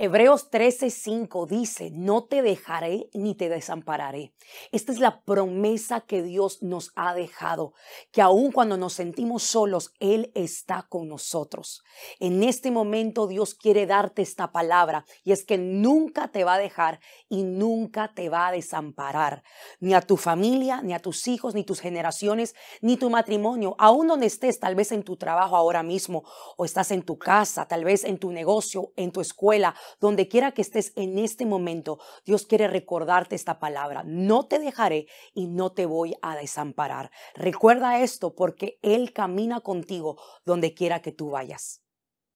Hebreos 13:5 dice, no te dejaré ni te desampararé. Esta es la promesa que Dios nos ha dejado, que aun cuando nos sentimos solos, Él está con nosotros. En este momento Dios quiere darte esta palabra y es que nunca te va a dejar y nunca te va a desamparar, ni a tu familia, ni a tus hijos, ni tus generaciones, ni tu matrimonio, aun donde estés, tal vez en tu trabajo ahora mismo, o estás en tu casa, tal vez en tu negocio, en tu escuela donde quiera que estés en este momento, Dios quiere recordarte esta palabra. No te dejaré y no te voy a desamparar. Recuerda esto porque Él camina contigo donde quiera que tú vayas.